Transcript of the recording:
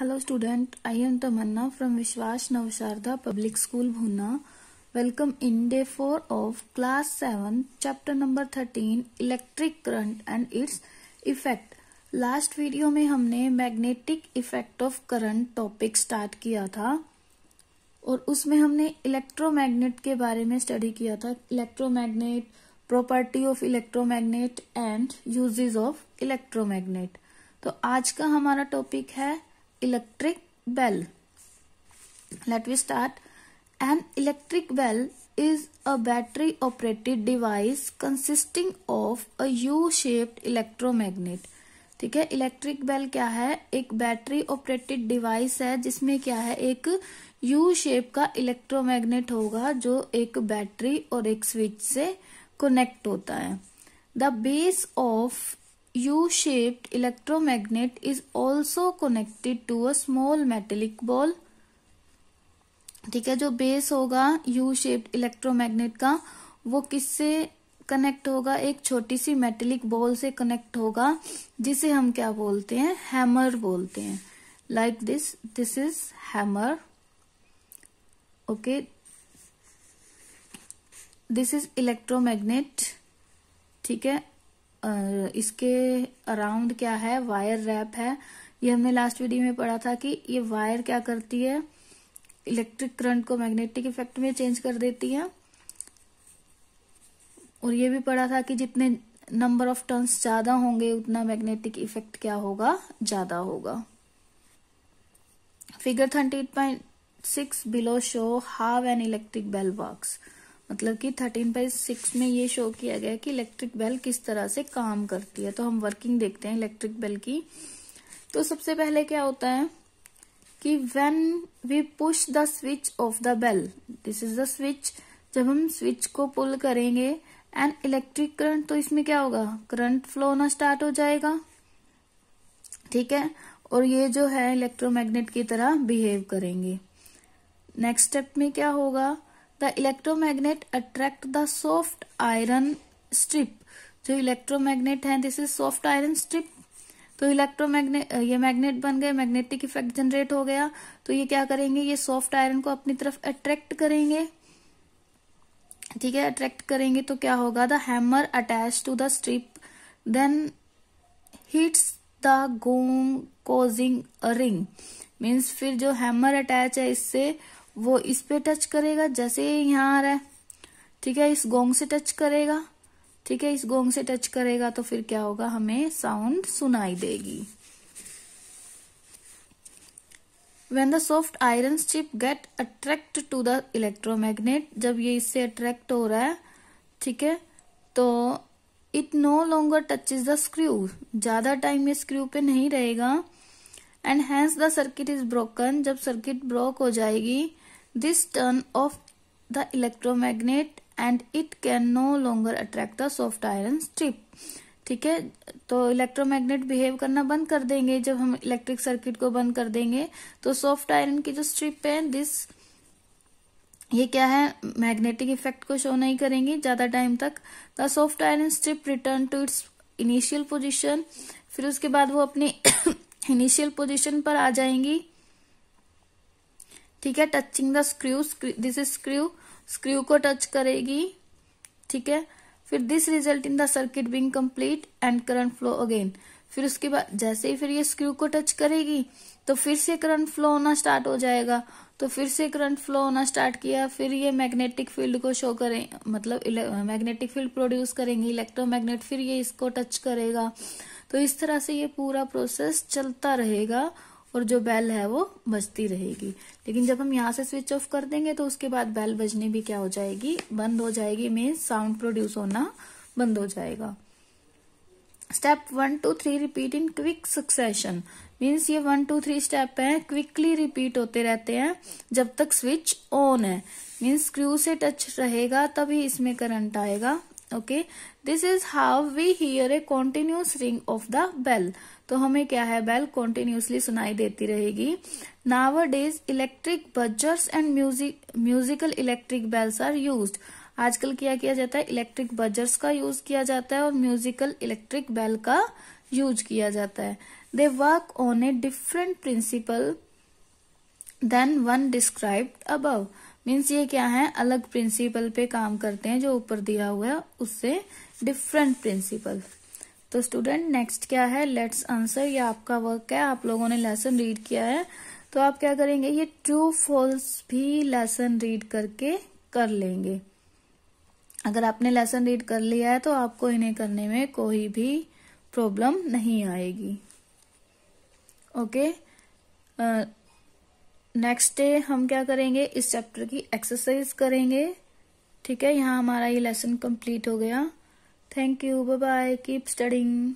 Hello student I am Tamanna from Vishwas Navsharda public school Bhuna welcome in day four of class seven chapter number thirteen electric current and its effect last video में हमने magnetic effect of current topic start किया था। और उसमें हमने electromagnet के बारे में स्टडी किया था। Electromagnet property of electromagnet and uses of electromagnet तो आज का हमारा टॉपिक है electric bell. Let we start. An electric bell is a battery operated device consisting of a U-shaped electromagnet. ठीक है इलेक्ट्रिक बेल क्या है एक बैटरी ऑपरेटेड डिवाइस है जिसमें क्या है एक यू शेप का इलेक्ट्रोमैग्नेट होगा जो एक बैटरी और एक स्विच से कनेक्ट होता है the base of U-shaped electromagnet is also connected to a small metallic ball. ठीक है, जो बेस होगा यू शेप्ड इलेक्ट्रोमैग्नेट का, वो किससे कनेक्ट होगा? एक छोटी सी मेटेलिक बॉल से कनेक्ट होगा, जिसे हम क्या बोलते हैं? हैमर बोलते हैं। Like this this is hammer okay this is electromagnet ठीक है? इसके अराउंड क्या है? वायर रैप है। ये हमने लास्ट वीडियो में पढ़ा था कि ये वायर क्या करती है? इलेक्ट्रिक करंट को मैग्नेटिक इफ़ेक्ट में चेंज कर देती है। और ये भी पढ़ा था कि जितने नंबर ऑफ़ टर्न्स ज़्यादा होंगे, उतना मैग्नेटिक इफ़ेक्ट क्या होगा? ज़्यादा होगा। Figure thirty eight point six below show how an electric bell works मतलब कि थर्टीन बाई सिक्स में ये शो किया गया कि इलेक्ट्रिक बेल किस तरह से काम करती है। तो हम वर्किंग देखते हैं इलेक्ट्रिक बेल की। तो सबसे पहले क्या होता है कि when we push the switch of the bell this is the switch जब हम स्विच को पुल करेंगे एंड इलेक्ट्रिक करंट तो इसमें क्या होगा? करंट फ्लो होना स्टार्ट हो जाएगा। ठीक है? और ये जो है इलेक्ट्रोमैग्नेट की तरह बिहेव करेंगे। नेक्स्ट स्टेप में क्या होगा? The electromagnet attract the soft iron strip. जो इलेक्ट्रोमैग्नेट है this is soft iron strip तो इलेक्ट्रोमैग्नेट ये मैग्नेट बन गए, मैग्नेटिक इफ़ेक्ट जनरेट हो गया। तो ये क्या करेंगे? ये सॉफ्ट आयरन को अपनी तरफ़ अट्रैक्ट करेंगे। ठीक है अट्रैक्ट करेंगे तो क्या होगा? The hammer attach to the strip then hits the gong causing ring means फिर जो हैमर अटैच है, इससे वो इस पे टच करेगा, जैसे यहाँ आ रहा है। ठीक है, इस गोंग से टच करेगा। ठीक है, इस गोंग से टच करेगा तो फिर क्या होगा? हमें साउंड सुनाई देगी। When the soft iron chip get attract to the electromagnet जब ये इससे अट्रैक्ट हो रहा है, ठीक है तो it no longer touches the screw ज़्यादा टाइम ये स्क्रू पे नहीं रहेगा। And hence the circuit is broken जब सर्किट ब्रोक हो जाएगी this turn off the electromagnet and it can no longer attract the soft iron strip. ठीक है? तो इलेक्ट्रोमैग्नेट बिहेव करना बंद कर देंगे। जब हम इलेक्ट्रिक सर्किट को बंद कर देंगे तो सॉफ्ट आयरन की जो स्ट्रिप है दिस ये क्या है? मैग्नेटिक इफ़ेक्ट को शो नहीं करेंगे। ज़्यादा टाइम तक the soft iron strip return to its initial position फिर उसके बाद वो अपनी इनिशियल पोजीशन पर आ जाएँगी। ठीक है touching the screw this is screw screw को टच करेगी, ठीक है। फिर this result in the circuit being complete and current flow again फिर उसके बाद जैसे ही फिर ये स्क्रू को टच करेगी तो फिर से करंट फ्लो होना स्टार्ट हो जाएगा। तो फिर से करंट फ्लो होना स्टार्ट किया, फिर ये मैग्नेटिक फ़ील्ड को शो करें मतलब मैग्नेटिक फ़ील्ड प्रोड्यूस करेंगे इलेक्ट्रोमैग्नेट फिर ये इसको टच करेगा। तो इस तरह से ये पूरा प्रोसेस चलता रहेगा। और जो बेल है वो बजती रहेगी। लेकिन जब हम यहाँ से स्विच ऑफ़ कर देंगे तो उसके बाद बेल बजने भी क्या हो जाएगी? बंद हो जाएगी मीन साउंड प्रोड्यूस होना बंद हो जाएगा। Step one two three repeat in quick succession means ये वन टू थ्री स्टेप है क्विकली रिपीट होते रहते हैं जब तक स्विच ऑन है। मीन्स स्क्रू से टच रहेगा, तभी इसमें करंट आएगा। Okay this is how we hear a continuous ring of the bell तो हमें क्या है? बेल कॉन्टिन्यूसली सुनाई देती रहेगी। Nowadays electric buzzers and music musical electric bells are use आजकल क्या किया जाता है? इलेक्ट्रिक बजर्स का यूज़ किया जाता है और म्यूजिकल इलेक्ट्रिक बेल का यूज़ किया जाता है। They work on a different principle than one described above means ये क्या है? अलग प्रिंसिपल पे काम करते हैं, जो ऊपर दिया हुआ है, उससे डिफरेंट प्रिंसिपल तो स्टूडेंट नेक्स्ट क्या है? लेट्स आंसर ये आपका वर्क है। आप लोगों ने लेसन रीड किया है। तो आप क्या करेंगे? ये ट्रू फॉल्स भी लेसन रीड करके कर लेंगे। अगर आपने लेसन रीड कर लिया है तो आपको इन्हें करने में कोई भी प्रॉब्लम नहीं आएगी। ओके नेक्स्ट डे हम क्या करेंगे? इस चैप्टर की एक्सरसाइज करेंगे। ठीक है? यहाँ हमारा ये लेसन कंप्लीट हो गया। Thank you bye bye keep studying